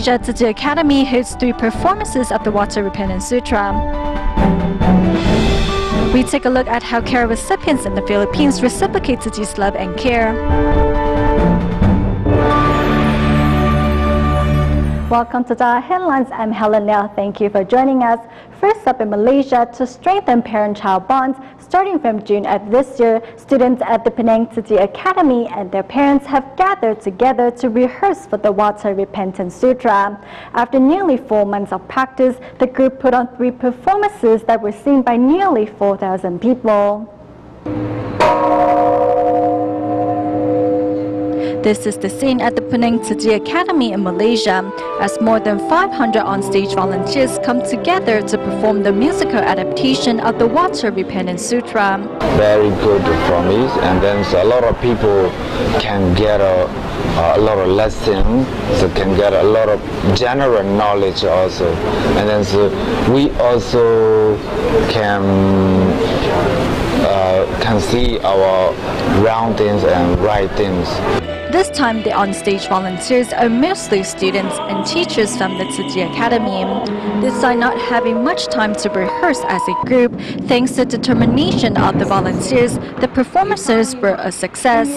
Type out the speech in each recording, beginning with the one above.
Malaysia, Tzu Academy hosts three performances of the Water Repentance Sutra. We take a look at how care recipients in the Philippines reciprocate Tzu Chi's love and care. Welcome to DaAi Headlines. I'm Helen Liao. Thank you for joining us. First up in Malaysia, to strengthen parent-child bonds, starting from June of this year, students at the Penang Tzu Chi Academy and their parents have gathered together to rehearse for the Water Repentance Sutra. After nearly four months of practice, the group put on three performances that were seen by nearly 4,000 people. This is the scene at the Penang Tzu Academy in Malaysia, as more than 500 on-stage volunteers come together to perform the musical adaptation of the Water Repentance Sutra. Very good me, and then a lot of people can get a, a lot of lesson, so can get a lot of general knowledge also, and then so we also can uh, can see our roundings and writings. This time, the on-stage volunteers are mostly students and teachers from the Tzu Chi Academy. Despite not having much time to rehearse as a group, thanks to determination of the volunteers, the performances were a success.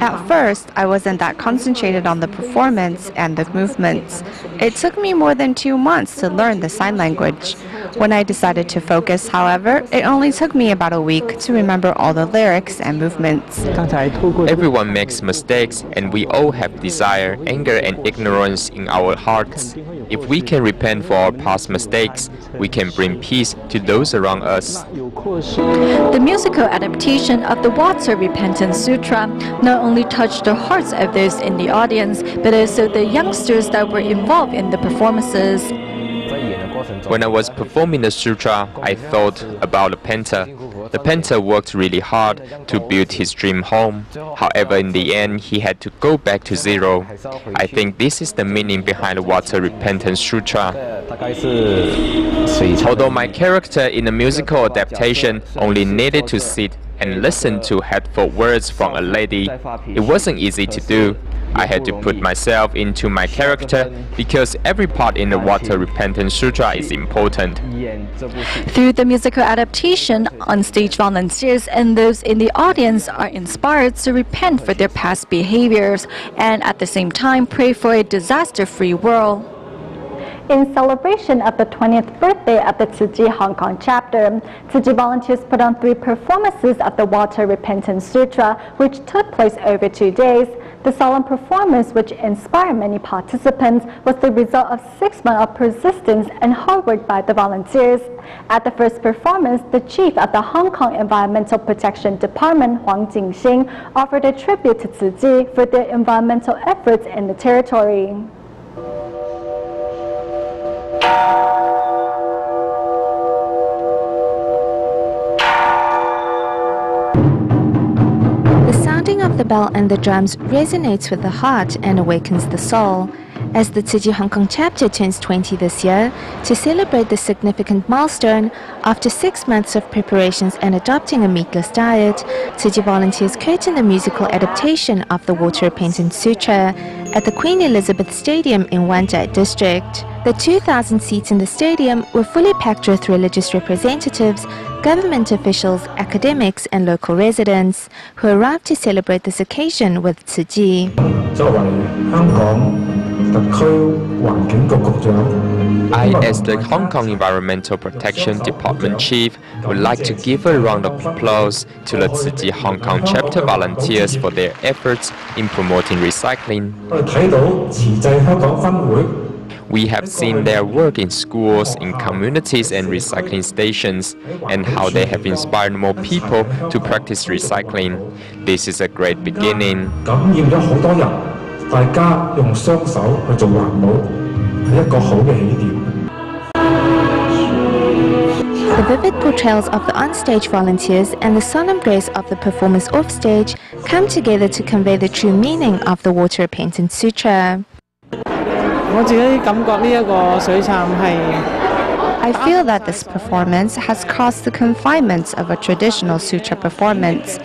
At first, I wasn't that concentrated on the performance and the movements. It took me more than two months to learn the sign language. When I decided to focus, however, it only took me about a week to remember all the lyrics and movements. Everyone makes mistakes, and we all have desire, anger, and ignorance in our hearts. If we can repent for our past mistakes, we can bring peace to those around us. The musical adaptation of the Water Repentance Sutra not only touched the hearts of those in the audience, but also the youngsters that were involved in the performances. When I was performing the sutra, I thought about the painter. The painter worked really hard to build his dream home. However, in the end, he had to go back to zero. I think this is the meaning behind Water Repentance Sutra. Although my character in the musical adaptation only needed to sit and listen to hateful words from a lady, it wasn't easy to do. I had to put myself into my character because every part in the Water Repentance Sutra is important. Through the musical adaptation, on-stage volunteers and those in the audience are inspired to repent for their past behaviors and at the same time pray for a disaster-free world. In celebration of the 20th birthday of the Tzu Chi Hong Kong chapter, Tzu Chi volunteers put on three performances of the Water Repentance Sutra, which took place over two days. The solemn performance, which inspired many participants, was the result of six months of persistence and hard work by the volunteers. At the first performance, the chief of the Hong Kong Environmental Protection Department, Huang Jingxing, offered a tribute to Tzu Chi for their environmental efforts in the territory. The sounding of the bell and the drums resonates with the heart and awakens the soul. As the Tzu Hong Kong chapter turns 20 this year, to celebrate this significant milestone, after six months of preparations and adopting a meatless diet, Tzu volunteers curtain the musical adaptation of the Water Repentance Sutra at the Queen Elizabeth Stadium in Wan Chai district. The 2,000 seats in the stadium were fully packed with religious representatives, government officials, academics, and local residents who arrived to celebrate this occasion with Tzu I, as the Hong Kong Environmental Protection Department Chief, would like to give a round of applause to the Tzu Chi Hong Kong chapter volunteers for their efforts in promoting recycling. We have seen their work in schools, in communities and recycling stations, and how they have inspired more people to practice recycling. This is a great beginning. 感染咗好多人，大家用双手去做环保，系一个好嘅起点。 The vivid portrayals of the onstage volunteers and the solemn grace of the performers offstage come together to convey the true meaning of the Water Repentance Sutra. 我自己感觉呢一个水杉系 I feel that this performance has crossed the confinements of a traditional sutra performance.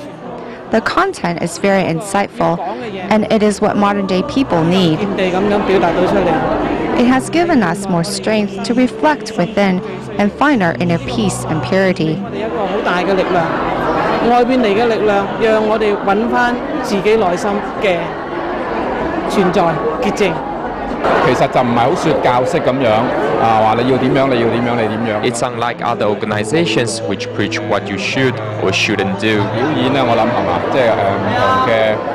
the content is very insightful, and it is what modern day people need. It has given us more strength to reflect within and find our inner peace and purity. It's unlike other organisations which preach what you should or shouldn't do. Um,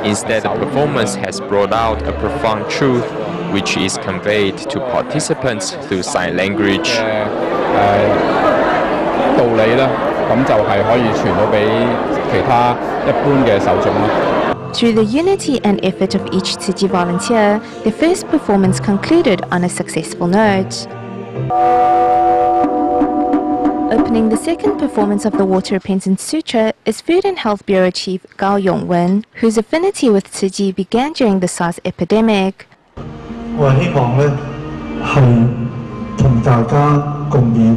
Instead, the performance has brought out a profound truth which is conveyed to participants through sign language. Through the unity and effort of each Tzu Chi volunteer, the first performance concluded on a successful note. Opening the second performance of the Water Repentance Sutra is Food and Health Bureau Chief Gao Yongwen, whose affinity with Tzu Chi began during the SARS epidemic. 我希望呢,是同大家共勉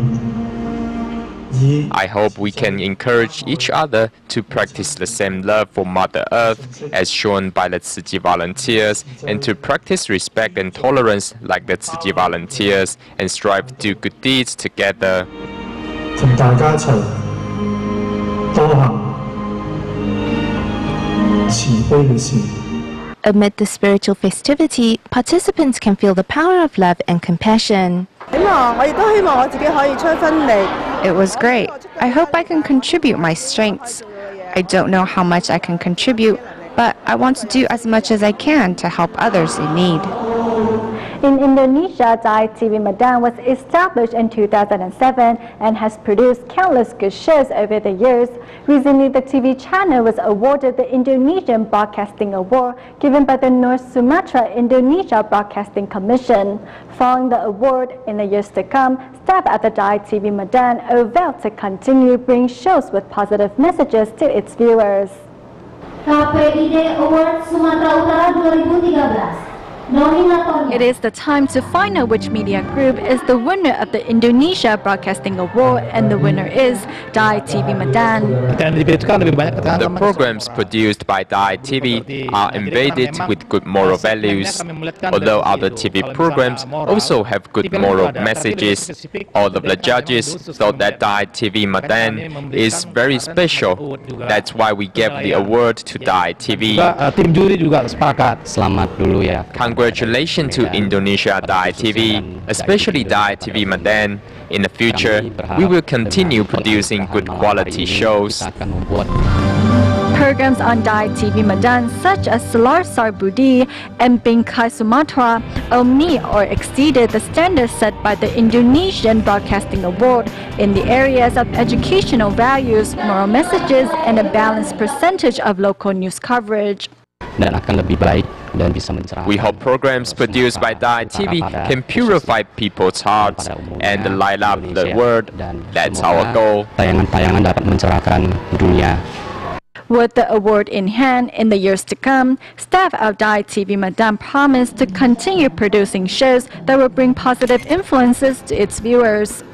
I hope we can encourage each other to practice the same love for Mother Earth as shown by the Chi volunteers and to practice respect and tolerance like the Chi volunteers and strive to do good deeds together amid the spiritual festivity, participants can feel the power of love and compassion. It was great. I hope I can contribute my strengths. I don't know how much I can contribute, but I want to do as much as I can to help others in need. In Indonesia, DaAi TV Medan was established in 2007 and has produced countless good shows over the years. Recently, the TV channel was awarded the Indonesian Broadcasting Award given by the North Sumatra Indonesia Broadcasting Commission. Following the award in the years to come, staff at the DaAi TV Medan vowed to continue bringing shows with positive messages to its viewers. KPID Award Sumatera Utara 2013. Nominatornya It is the time to find out which media group is the winner of the Indonesia Broadcasting Award, and the winner is DaAi TV Medan. The programs produced by DaAi TV are embedded with good moral values. Although other TV programs also have good moral messages, all of the judges thought that DaAi TV Medan is very special. That's why we gave the award to DaAi TV. tim juri juga sepakat. Selamat dulu ya. Congratulations to Indonesia DaAi TV, especially DaAi TV Medan. In the future, we will continue producing good quality shows. Programs on DaAi TV Medan such as Selar Sarbudi and Bingkai Sumatra omni or exceeded the standards set by the Indonesian Broadcasting Award in the areas of educational values, moral messages, and a balanced percentage of local news coverage. Dan akan lebih baik dan bisa mencerahkan. We hope programs produced by DaAi TV can purify people's hearts and light up the world. That's our goal. Tayangan-tayangan dapat mencerahkan dunia. With the award in hand in the years to come, staff of DaAi TV Medan promise to continue producing shows that will bring positive influences to its viewers.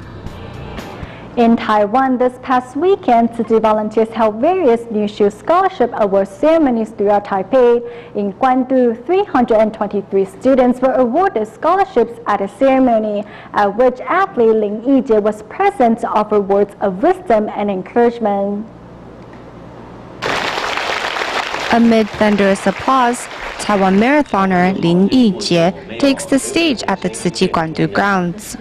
In Taiwan this past weekend, Tzu volunteers held various New Shoe Scholarship Award ceremonies throughout Taipei. In Guandu, 323 students were awarded scholarships at a ceremony at which athlete Lin Yijie was present to offer words of wisdom and encouragement. Amid thunderous applause, Taiwan marathoner Lin Yijie takes the stage at the Tzu Chi Guandu grounds.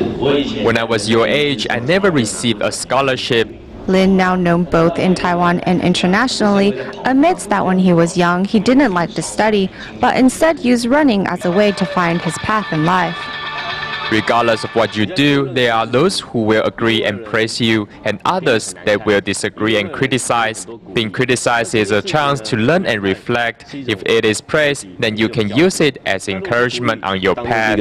When I was your age, I never received a scholarship. Lin, now known both in Taiwan and internationally, admits that when he was young, he didn't like to study, but instead used running as a way to find his path in life. Regardless of what you do, there are those who will agree and praise you, and others that will disagree and criticize. Being criticized is a chance to learn and reflect. If it is praise, then you can use it as encouragement on your path.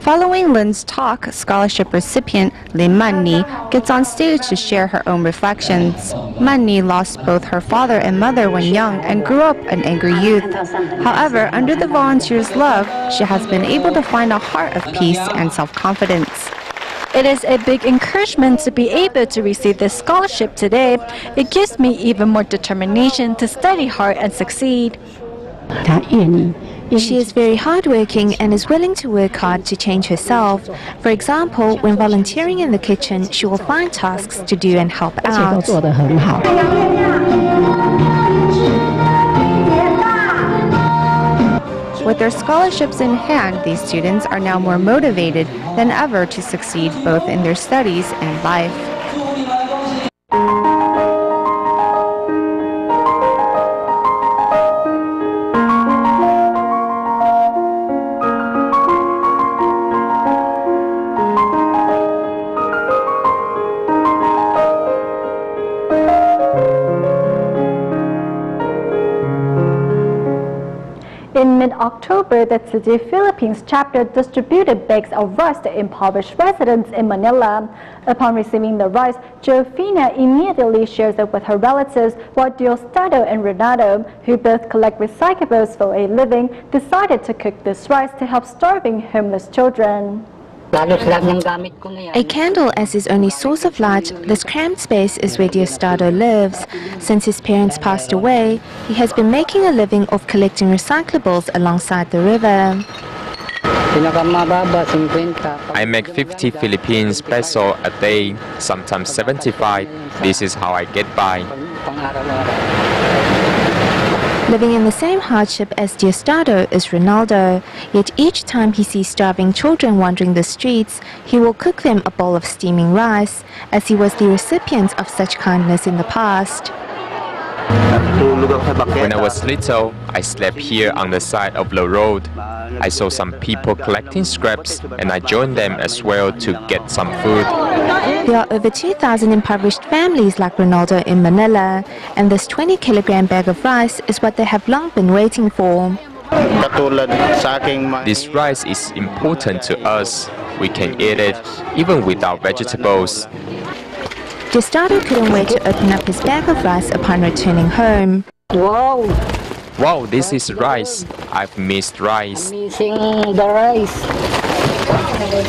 助力就往前走。 Following Lin's talk, scholarship recipient Lin Manni gets on stage to share her own reflections. Manni lost both her father and mother when young and grew up an angry youth. However, under the volunteers' love, she has been able to find a heart of peace and self-confidence. It is a big encouragement to be able to receive this scholarship today. It gives me even more determination to study hard and succeed. She is very hardworking and is willing to work hard to change herself. For example, when volunteering in the kitchen, she will find tasks to do and help out. With their scholarships in hand, these students are now more motivated than ever to succeed both in their studies and life. The Philippines chapter distributed bags of rice to impoverished residents in Manila. Upon receiving the rice, Josefina immediately shares it with her relatives, while Diosdado and Renato, who both collect recyclables for a living, decided to cook this rice to help starving homeless children. A candle as his only source of light, this cramped space is where Diosdado lives. Since his parents passed away, he has been making a living of collecting recyclables alongside the river. I make 50 Philippines peso a day, sometimes 75. This is how I get by. Living in the same hardship as Diosdado is Ronaldo, yet each time he sees starving children wandering the streets, he will cook them a bowl of steaming rice, as he was the recipient of such kindness in the past. When I was little, I slept here on the side of the road. I saw some people collecting scraps and I joined them as well to get some food. There are over 2,000 impoverished families like Ronaldo in Manila, and this 20 kilogram bag of rice is what they have long been waiting for. This rice is important to us. We can eat it even without vegetables. Diosdado couldn't wait to open up his bag of rice upon returning home. Wow! Wow, this is rice. I've missed rice. Missing the rice.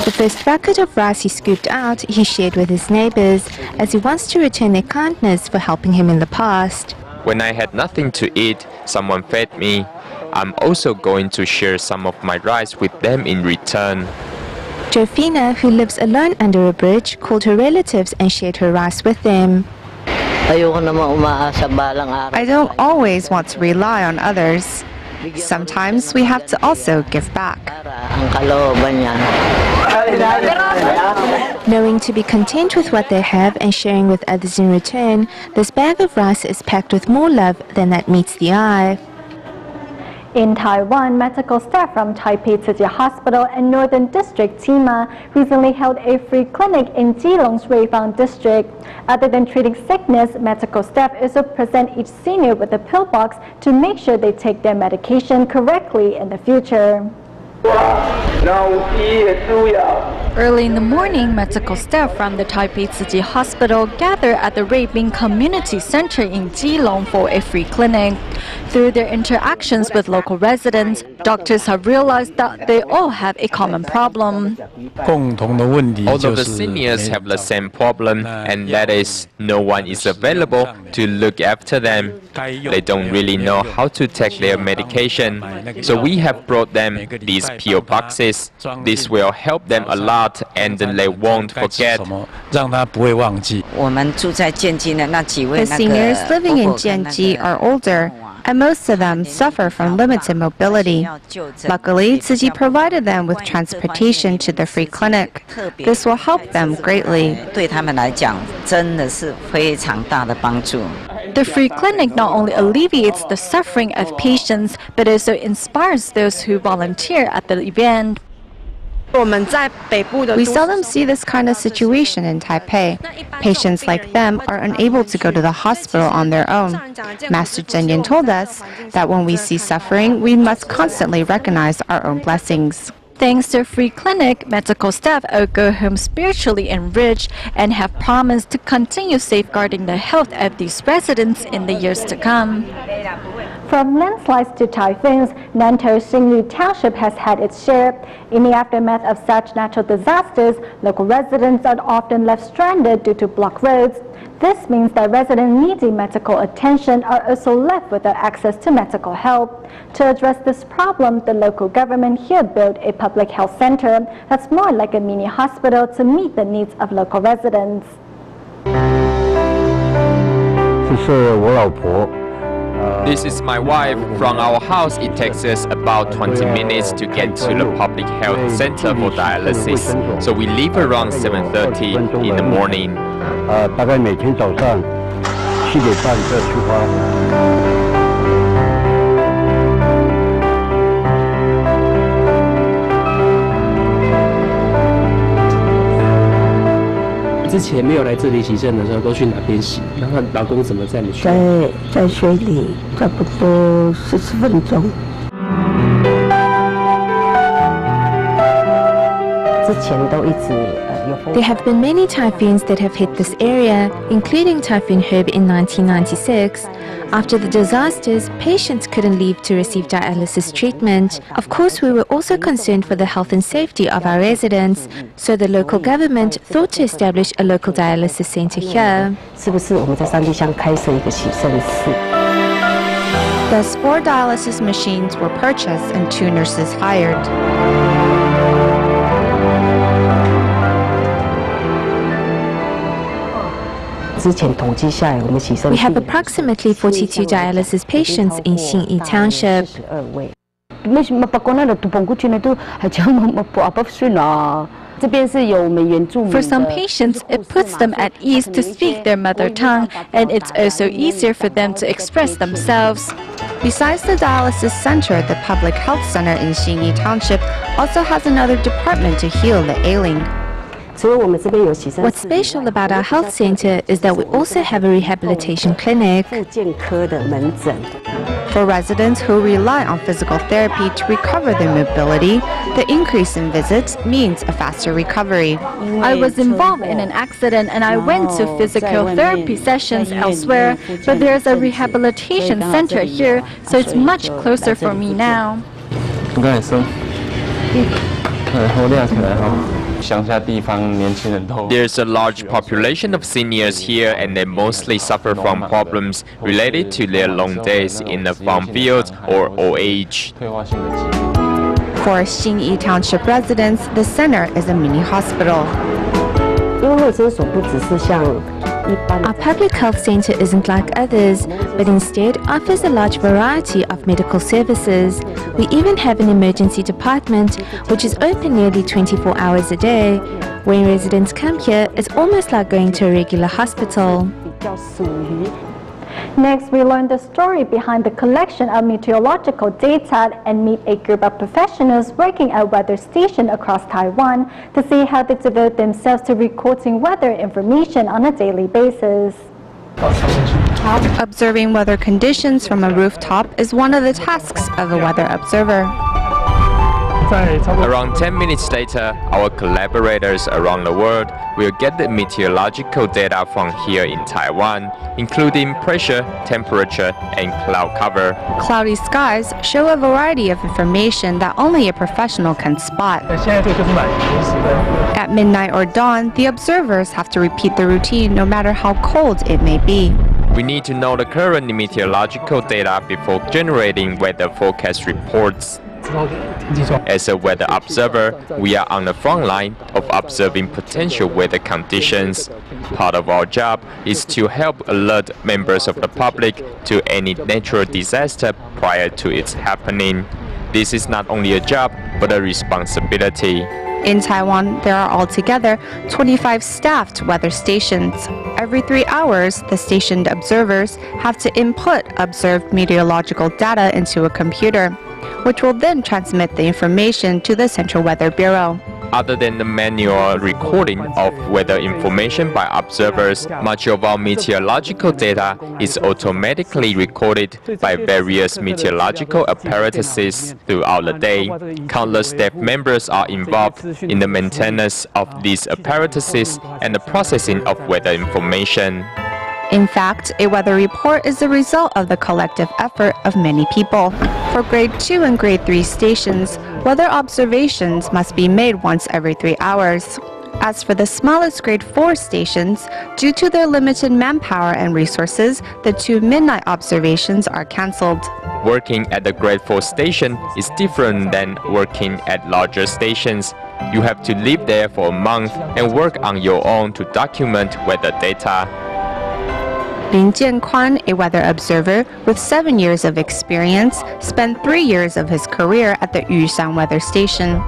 The first bucket of rice he scooped out, he shared with his neighbors, as he wants to return their kindness for helping him in the past. When I had nothing to eat, someone fed me. I'm also going to share some of my rice with them in return. Josefina, who lives alone under a bridge, called her relatives and shared her rice with them. I don't always want to rely on others. Sometimes we have to also give back. Knowing to be content with what they have and sharing with others in return, this bag of rice is packed with more love than that meets the eye. In Taiwan, medical staff from Taipei City Hospital and Northern District TIMA recently held a free clinic in Keelung's Ruifang District. Other than treating sickness, medical staff also present each senior with a pill box to make sure they take their medication correctly in the future. Early in the morning, medical staff from the Taipei City Hospital gathered at the Ruibing Community Center in Keelung for a free clinic. Through their interactions with local residents, doctors have realized that they all have a common problem. All of the seniors have the same problem, and that is no one is available to look after them. They don't really know how to take their medication. So we have brought them these PO boxes. This will help them a lot and they won't forget. The seniors living in Jianji are older, and most of them suffer from limited mobility. Luckily, Tzu Chi provided them with transportation to the free clinic. This will help them greatly. The free clinic not only alleviates the suffering of patients, but also inspires those who volunteer at the event. We seldom see this kind of situation in Taipei. Patients like them are unable to go to the hospital on their own. Master Cheng Yen told us that when we see suffering, we must constantly recognize our own blessings. Thanks to free clinic, medical staff will go home spiritually enriched and have promised to continue safeguarding the health of these residents in the years to come. From landslides to typhoons, Nantou Xinyi Township has had its share. In the aftermath of such natural disasters, local residents are often left stranded due to blocked roads. This means that residents needing medical attention are also left without access to medical help. To address this problem, the local government here built a public health center that's more like a mini hospital to meet the needs of local residents. 这是我老婆 this is my wife. From our house, it takes us about 20 minutes to get to the public health center for dialysis. So we leave around 7.30 in the morning. 之前没有来这里洗肾的时候，都去哪边洗？然后老公怎么在你？在在水里差不多四十分钟。之前都一直。There have been many typhoons that have hit this area, including Typhoon Herb in 1996. After the disasters, patients couldn't leave to receive dialysis treatment. Of course, we were also concerned for the health and safety of our residents, so the local government thought to establish a local dialysis center here. Thus, four dialysis machines were purchased and two nurses hired. We have approximately 42 dialysis patients in Xinyi Township. For some patients, it puts them at ease to speak their mother tongue, and it's also easier for them to express themselves. Besides the dialysis center, the public health center in Xinyi Township also has another department to heal the ailing. What's special about our health center is that we also have a rehabilitation clinic. 复健科的门诊。 For residents who rely on physical therapy to recover their mobility, the increase in visits means a faster recovery. I was involved in an accident and I went to physical therapy sessions elsewhere, but there's a rehabilitation center here, so it's much closer for me now. 你看生，呃，后亮起来哈。 乡下地方年轻人都 There's a large population of seniors here and they mostly suffer from problems related to their long days in the farm fields or old age. 退化性的疾病。 For Xingyi Township residents, the center is a mini hospital. 因为卫生所不只是像一般 Our public health center isn't like others, but instead offers a large variety of medical services. We even have an emergency department, which is open nearly 24 hours a day. When residents come here, it's almost like going to a regular hospital. Next, we learn the story behind the collection of meteorological data and meet a group of professionals working at weather stations across Taiwan to see how they devote themselves to recording weather information on a daily basis. Observing weather conditions from a rooftop is one of the tasks of a weather observer. Around 10 minutes later, our collaborators around the world will get the meteorological data from here in Taiwan, including pressure, temperature, and cloud cover. Cloudy skies show a variety of information that only a professional can spot. At midnight or dawn, the observers have to repeat the routine no matter how cold it may be. We need to know the current meteorological data before generating weather forecast reports. As a weather observer, we are on the front line of observing potential weather conditions. Part of our job is to help alert members of the public to any natural disaster prior to its happening. This is not only a job, but a responsibility. In Taiwan, there are altogether 25 staffed weather stations. Every three hours, the stationed observers have to input observed meteorological data into a computer, which will then transmit the information to the Central Weather Bureau. Other than the manual recording of weather information by observers, much of our meteorological data is automatically recorded by various meteorological apparatuses throughout the day. Countless staff members are involved in the maintenance of these apparatuses and the processing of weather information. In fact, a weather report is the result of the collective effort of many people. For grade 2 and grade 3 stations, weather observations must be made once every three hours. As for the smallest grade 4 stations, due to their limited manpower and resources, the two midnight observations are cancelled. Working at the grade 4 station is different than working at larger stations. You have to live there for a month and work on your own to document weather data. Lin Jianquan, a weather observer with seven years of experience, spent three years of his career at the Yushan weather station.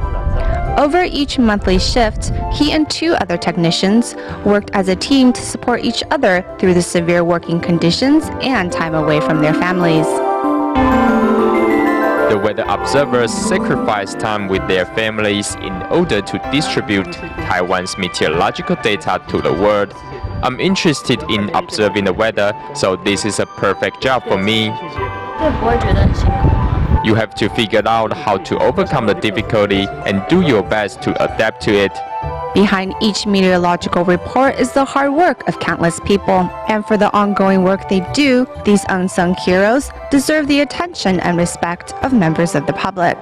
Over each monthly shift, he and two other technicians worked as a team to support each other through the severe working conditions and time away from their families. The weather observers sacrifice time with their families in order to distribute Taiwan's meteorological data to the world. I'm interested in observing the weather, so this is a perfect job for me. You have to figure out how to overcome the difficulty and do your best to adapt to it. Behind each meteorological report is the hard work of countless people. And for the ongoing work they do, these unsung heroes deserve the attention and respect of members of the public.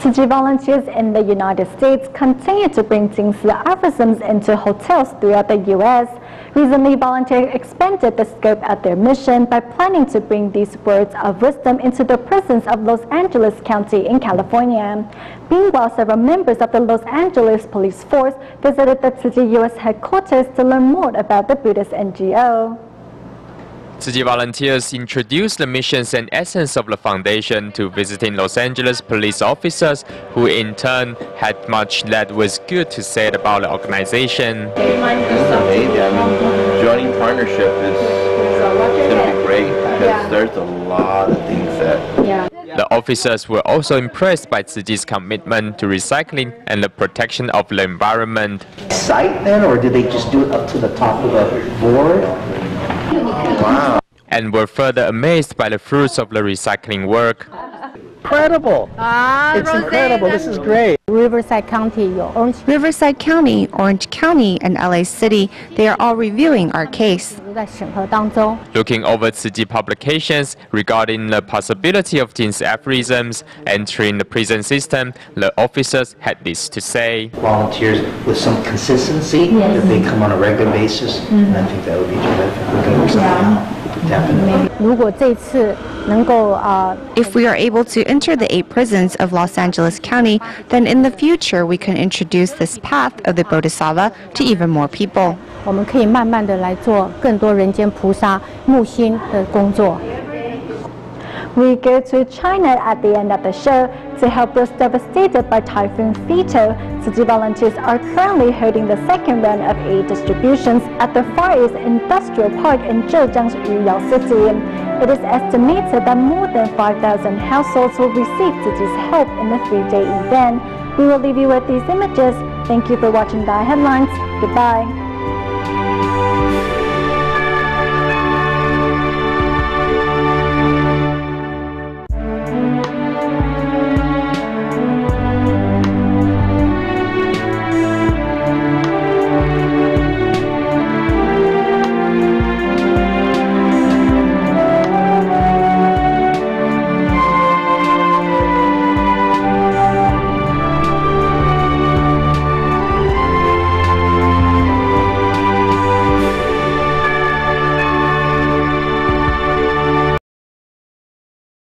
Chi volunteers in the United States continue to bring Jingsi aphorisms into hotels throughout the U.S. Recently, volunteers expanded the scope of their mission by planning to bring these words of wisdom into the prisons of Los Angeles County in California. Meanwhile, several members of the Los Angeles Police Force visited the Chi U.S. headquarters to learn more about the Buddhist NGO. Tzu Chi volunteers introduced the missions and essence of the foundation to visiting Los Angeles police officers, who in turn had much that was good to say about the organization. Amazing. I mean, joining partnership is simply great because there's a lot of things that The officers were also impressed by Tzu Chi's commitment to recycling and the protection of the environment. site then, or did they just do it up to the top of the board? And were further amazed by the fruits of the recycling work. Incredible! Ah, it's incredible. This is great. Riverside County, Orange Riverside County, Orange County, and LA City, they are all reviewing our case. Looking over Tzu Chi publications regarding the possibility of Jingsi aphorisms entering the prison system, the officers had this to say. Volunteers with some consistency, if they come on a regular basis, and I think that would be terrific. We can work something out. Definitely. 如果这次能够啊 If we are able to enter the eight prisons of Los Angeles County, then in the future we can introduce this path of the Bodhisattva to even more people. 我们可以慢慢的来做更多人间菩萨木心的工作。 We go to China at the end of the show to help those devastated by Typhoon Fitow. City volunteers are currently holding the second round of aid distributions at the Far East Industrial Park in Zhejiang's Yuyao City. It is estimated that more than 5,000 households will receive Tzu Chi's help in the three-day event. We will leave you with these images. Thank you for watching the headlines. Goodbye.